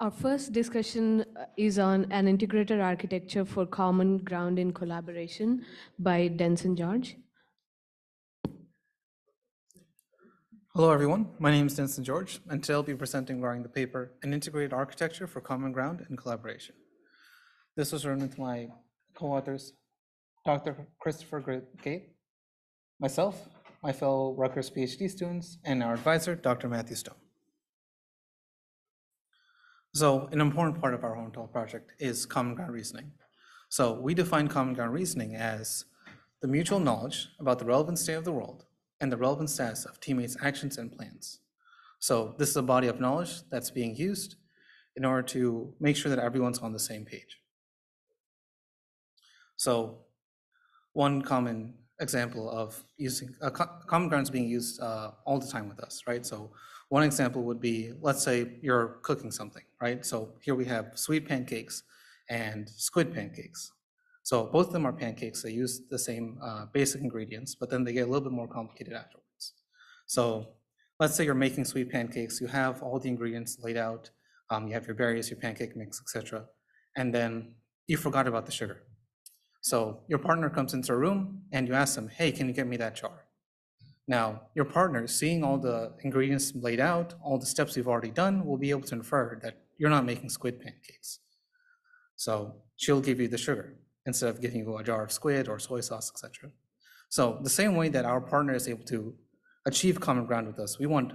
Our first discussion uh, is on an integrated architecture for common ground in collaboration by Denson George. Hello, everyone. My name is Denson George, and today I'll be presenting regarding the paper, An Integrated Architecture for Common Ground and Collaboration. This was written with my co-authors, Dr. Christopher Geib, myself, my fellow Rutgers PhD students, and our advisor, Dr. Matthew Stone. So an important part of our talk project is common ground reasoning. So we define common ground reasoning as the mutual knowledge about the relevant state of the world and the relevant status of teammates' actions and plans. So this is a body of knowledge that's being used in order to make sure that everyone's on the same page. So one common example of using, uh, common ground is being used uh, all the time with us, right? So one example would be, let's say you're cooking something, right? So here we have sweet pancakes and squid pancakes. So both of them are pancakes. They use the same uh, basic ingredients, but then they get a little bit more complicated afterwards. So let's say you're making sweet pancakes. You have all the ingredients laid out. Um, you have your berries, your pancake mix, etc. And then you forgot about the sugar. So your partner comes into a room and you ask them, hey, can you get me that jar? Now, your partner, seeing all the ingredients laid out, all the steps you've already done, will be able to infer that you're not making squid pancakes. So she'll give you the sugar instead of giving you a jar of squid or soy sauce, etc. So the same way that our partner is able to achieve common ground with us, we want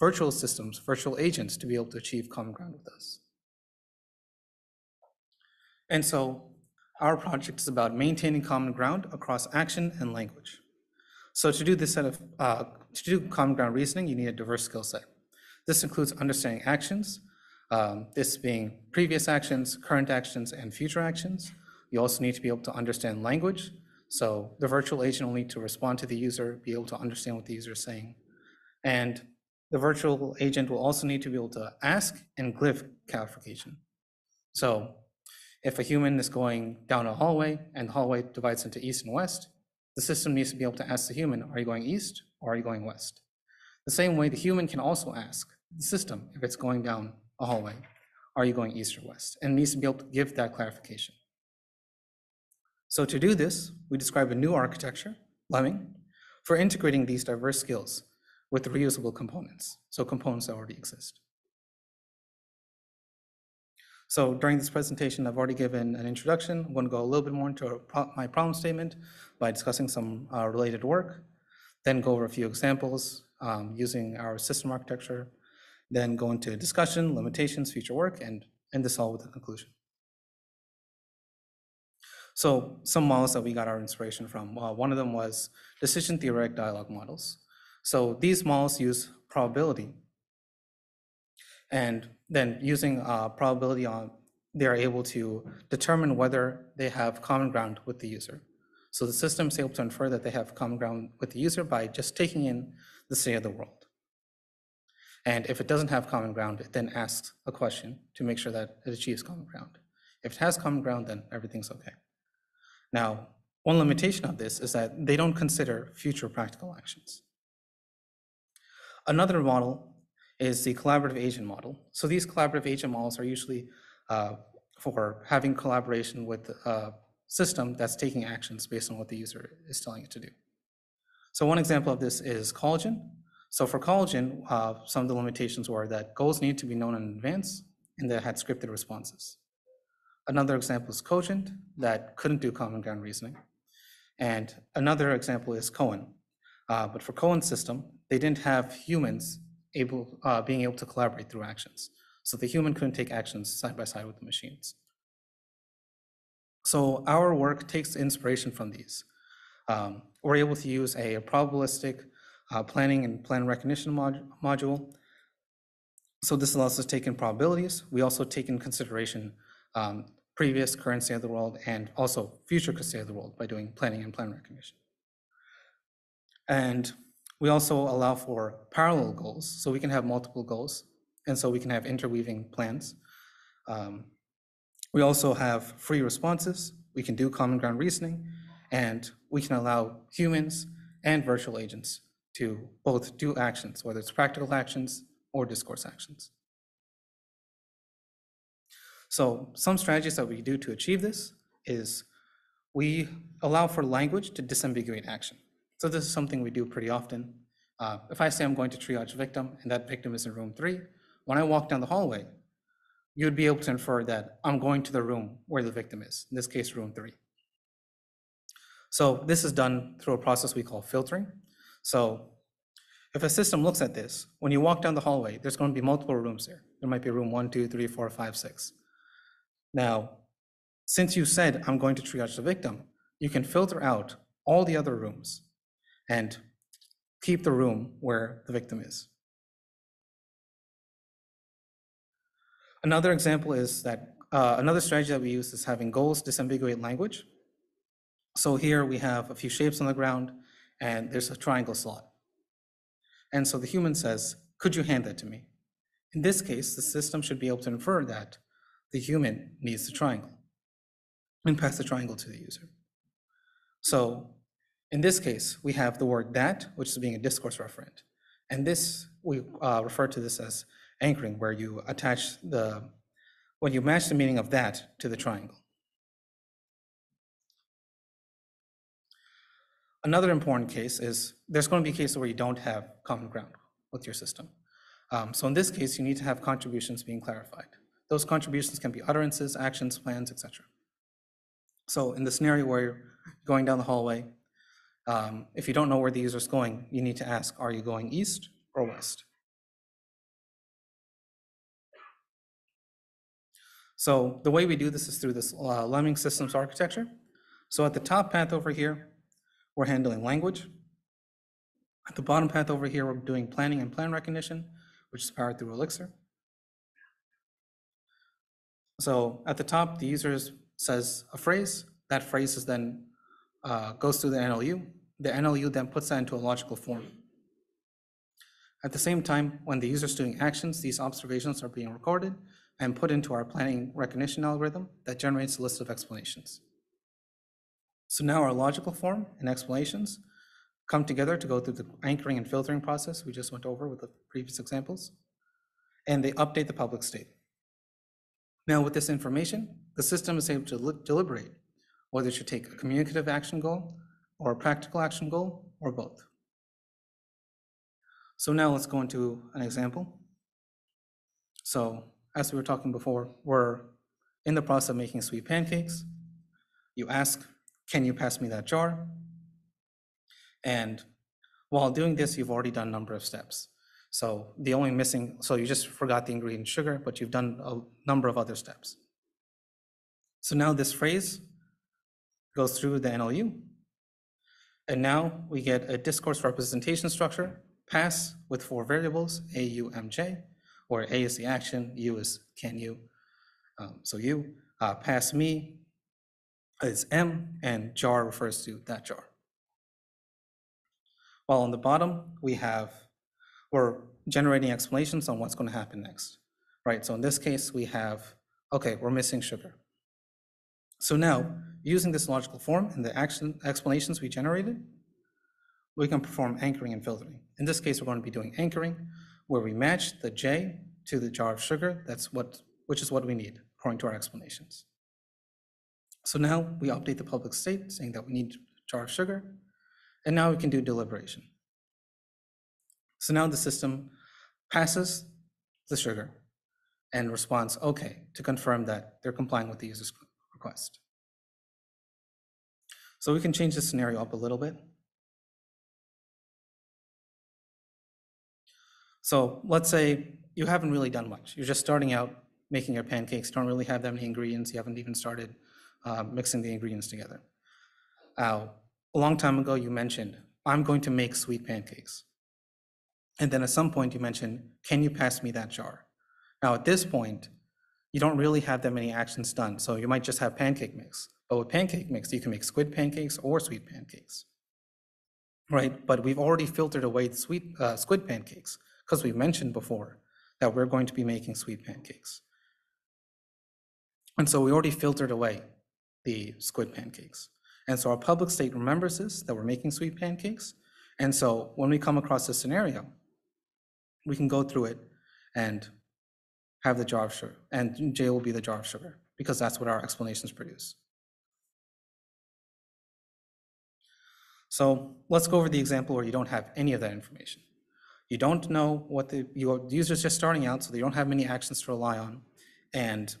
virtual systems, virtual agents to be able to achieve common ground with us. And so our project is about maintaining common ground across action and language. So to do this set of, uh, to do common ground reasoning, you need a diverse skill set. This includes understanding actions, um, this being previous actions, current actions, and future actions. You also need to be able to understand language. So the virtual agent will need to respond to the user, be able to understand what the user is saying. And the virtual agent will also need to be able to ask and give clarification. So if a human is going down a hallway and the hallway divides into east and west, the system needs to be able to ask the human, are you going east or are you going west? The same way the human can also ask the system if it's going down a hallway, are you going east or west? And needs to be able to give that clarification. So to do this, we describe a new architecture, Lemming, for integrating these diverse skills with reusable components, so components that already exist. So during this presentation, I've already given an introduction. I'm going to go a little bit more into my problem statement by discussing some uh, related work, then go over a few examples um, using our system architecture, then go into discussion, limitations, future work, and end this all with a conclusion. So some models that we got our inspiration from, uh, one of them was decision theoretic dialogue models. So these models use probability. And then using uh, probability on, they're able to determine whether they have common ground with the user. So the system is able to infer that they have common ground with the user by just taking in the state of the world. And if it doesn't have common ground, it then asks a question to make sure that it achieves common ground. If it has common ground, then everything's okay. Now, one limitation of this is that they don't consider future practical actions. Another model is the collaborative agent model. So these collaborative agent models are usually uh, for having collaboration with a system that's taking actions based on what the user is telling it to do. So one example of this is collagen. So for collagen, uh, some of the limitations were that goals need to be known in advance and that had scripted responses. Another example is Cogent that couldn't do common ground reasoning. And another example is Cohen. Uh, but for Cohen's system, they didn't have humans able, uh, being able to collaborate through actions. So the human couldn't take actions side by side with the machines. So our work takes inspiration from these. Um, we're able to use a probabilistic uh, planning and plan recognition mod module. So this allows us to take in probabilities. We also take in consideration um, previous current state of the world and also future state of the world by doing planning and plan recognition. And we also allow for parallel goals, so we can have multiple goals, and so we can have interweaving plans. Um, we also have free responses, we can do common ground reasoning, and we can allow humans and virtual agents to both do actions, whether it's practical actions or discourse actions. So some strategies that we do to achieve this is we allow for language to disambiguate action. So this is something we do pretty often. Uh, If I say I'm going to triage victim and that victim is in room three, when I walk down the hallway, you'd be able to infer that I'm going to the room where the victim is, in this case, room three. So this is done through a process we call filtering. So if a system looks at this, when you walk down the hallway, there's going to be multiple rooms there. There might be room one, two, three, four, five, six. Now, since you said I'm going to triage the victim, you can filter out all the other rooms and keep the room where the victim is. Another example is that, uh, another strategy that we use is having goals disambiguate language. So here we have a few shapes on the ground and there's a triangle slot. And so the human says, could you hand that to me? In this case, the system should be able to infer that the human needs the triangle and pass the triangle to the user. So in this case, we have the word that, which is being a discourse referent. And this, we uh, refer to this as anchoring, where you attach the, when you match the meaning of that to the triangle. Another important case is there's going to be cases where you don't have common ground with your system. Um, So in this case, you need to have contributions being clarified. Those contributions can be utterances, actions, plans, etc. So in the scenario where you're going down the hallway, um, if you don't know where the user is going, you need to ask, are you going east or west? So the way we do this is through this uh, Lemming systems architecture. So at the top path over here, we're handling language. At the bottom path over here, we're doing planning and plan recognition, which is powered through ELEXIR. So at the top, the user says a phrase. That phrase is then uh, goes through the NLU. The NLU then puts that into a logical form. At the same time, when the user is doing actions, these observations are being recorded and put into our planning recognition algorithm that generates a list of explanations. So now our logical form and explanations come together to go through the anchoring and filtering process we just went over with the previous examples, and they update the public state. Now, with this information, the system is able to deliberate whether it should take a communicative action goal or a practical action goal or both. So now let's go into an example. So as we were talking before, we're in the process of making sweet pancakes. You ask, can you pass me that jar? And while doing this, you've already done a number of steps. So the only missing, so you just forgot the ingredient sugar, but you've done a number of other steps. So now this phrase goes through the NLU. And now we get a discourse representation structure, pass with four variables, A, U, M, J, where A is the action, U is can you. Um, So you, uh, pass me is M, and jar refers to that jar. While on the bottom, we have, we're generating explanations on what's going to happen next, right? So in this case, we have, okay, we're missing sugar. So now, using this logical form and the action explanations we generated, we can perform anchoring and filtering. In this case, we're going to be doing anchoring, where we match the J to the jar of sugar. That's what, which is what we need according to our explanations. So now we update the public state saying that we need jar of sugar, and now we can do deliberation. So now the system passes the sugar and responds, okay, to confirm that they're complying with the user's request. So we can change the scenario up a little bit. So let's say you haven't really done much. You're just starting out making your pancakes, don't really have that many ingredients, you haven't even started uh, mixing the ingredients together. Uh, A long time ago, you mentioned, I'm going to make sweet pancakes. And then at some point, you mentioned, can you pass me that jar? Now, at this point, you don't really have that many actions done, so you might just have pancake mix. But with pancake mix, you can make squid pancakes or sweet pancakes. Right, but we've already filtered away the sweet, uh, squid pancakes, because we mentioned before that we're going to be making sweet pancakes. And so we already filtered away the squid pancakes. And so our public state remembers this, that we're making sweet pancakes. And so when we come across this scenario, we can go through it and have the jar of sugar, and J will be the jar of sugar, because that's what our explanations produce. So let's go over the example where you don't have any of that information. You don't know what the, your user's just starting out, so they don't have many actions to rely on, and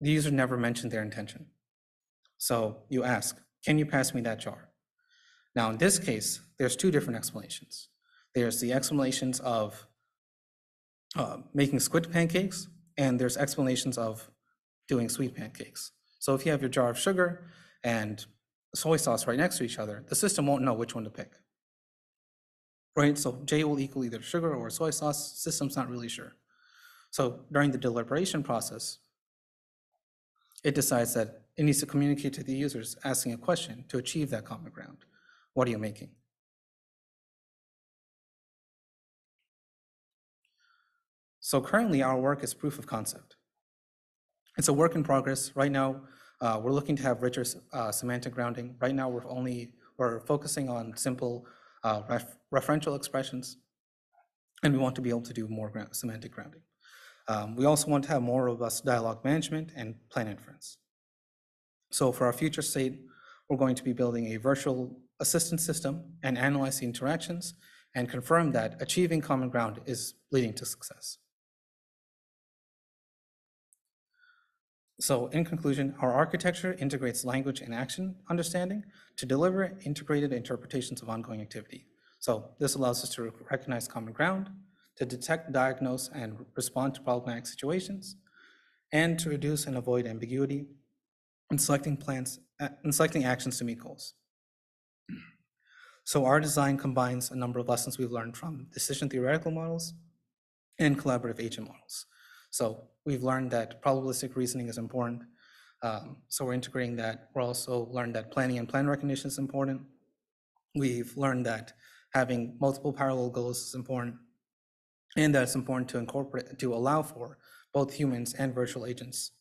the user never mentioned their intention. So you ask, can you pass me that jar? Now, in this case, there's two different explanations. There's the explanations of uh, making squid pancakes, and there's explanations of doing sweet pancakes. So if you have your jar of sugar and soy sauce right next to each other, the system won't know which one to pick. Right, so J will equal either sugar or soy sauce, system's not really sure. So during the deliberation process, it decides that it needs to communicate to the users asking a question to achieve that common ground. What are you making? So currently, our work is proof of concept. It's a work in progress. Right now, uh, we're looking to have richer uh, semantic grounding. Right now, we're only, we're focusing on simple uh, ref- referential expressions, and we want to be able to do more semantic grounding. Um, We also want to have more robust dialogue management and plan inference. So for our future state, we're going to be building a virtual assistant system and analyze the interactions and confirm that achieving common ground is leading to success. So in conclusion, our architecture integrates language and action understanding to deliver integrated interpretations of ongoing activity. So this allows us to recognize common ground, to detect, diagnose, and respond to problematic situations, and to reduce and avoid ambiguity in selecting plans, in selecting actions to meet goals. So our design combines a number of lessons we've learned from decision theoretical models and collaborative agent models. So we've learned that probabilistic reasoning is important. Um, So we're integrating that. We're also learned that planning and plan recognition is important. We've learned that having multiple parallel goals is important. And that it's important to incorporate, to allow for both humans and virtual agents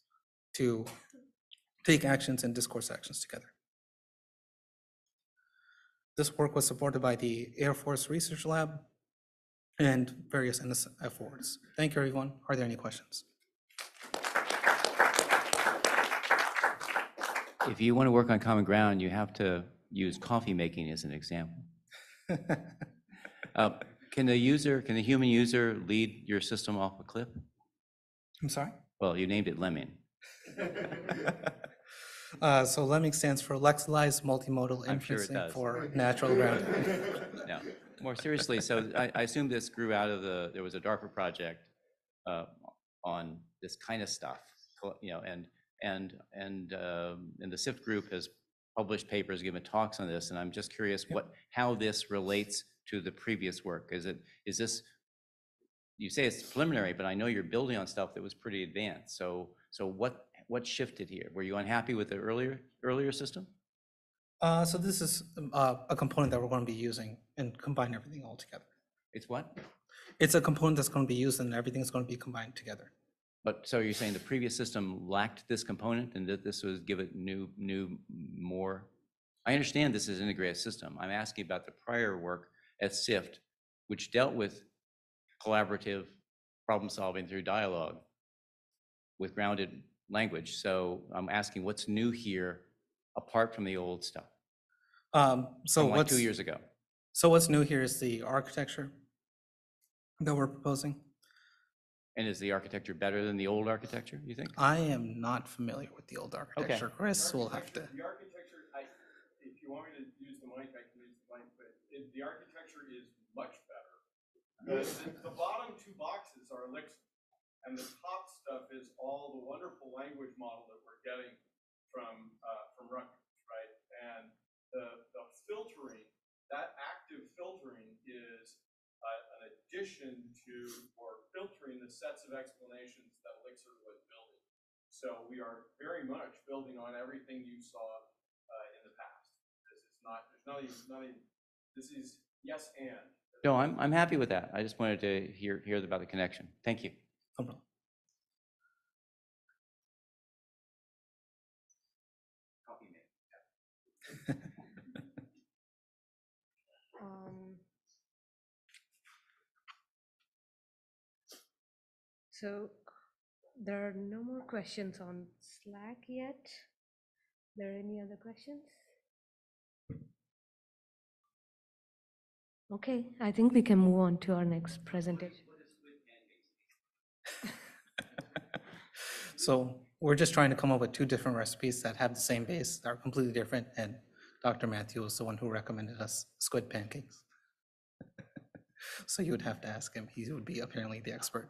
to take actions and discourse actions together. This work was supported by the Air Force Research Lab and various NSF awards. Thank you, everyone. Are there any questions? If you want to work on common ground, you have to use coffee making as an example. Uh, Can the user, can the human user lead your system off a cliff? I'm sorry? Well, you named it Lemming. Uh, So Lemming stands for Lexicalized Multimodal I'm sure Inferencing does. for Natural Ground. No, more seriously, so I, I assume this grew out of the, there was a DARPA project uh, on this kind of stuff, you know, and, and, and, um, and the SIFT group has published papers, given talks on this, and I'm just curious what, how this relates to the previous work. Is it, is this, you say it's preliminary, but I know you're building on stuff that was pretty advanced. So, so what, what shifted here? Were you unhappy with the earlier, earlier system? Uh, So this is um, uh, a component that we're going to be using and combine everything all together. It's what? It's a component that's going to be used and everything's going to be combined together. But so you're saying the previous system lacked this component and that this was give it new, new, more? I understand this is an integrated system. I'm asking about the prior work at SIFT, which dealt with collaborative problem solving through dialogue with grounded language. So I'm asking what's new here apart from the old stuff? Um, So From like what's, two years ago. so what's new here is the architecture that we're proposing. And is the architecture better than the old architecture, you think? I am not familiar with the old architecture. Chris will have to. The architecture, I, if you want me to use the mic, I can use the mic, but it, the architecture is much better. The, the- the bottom two boxes are ELEXIR, and the top stuff is all the wonderful language model that we're getting from, uh, from Rutgers, right? And the, the filtering, that active filtering is uh, an addition to, or filtering the sets of explanations that ELEXIR was building. So we are very much building on everything you saw uh, in the past. This is not, there's not even, not even, this is yes and. No, I'm, I'm happy with that. I just wanted to hear, hear about the connection. Thank you. No problem. Um, So there are no more questions on Slack yet. There any other questions? Okay, I think we can move on to our next presentation. So we're just trying to come up with two different recipes that have the same base, are completely different, and Dr. Matthew was the one who recommended us squid pancakes. So you would have to ask him, he would be apparently the expert.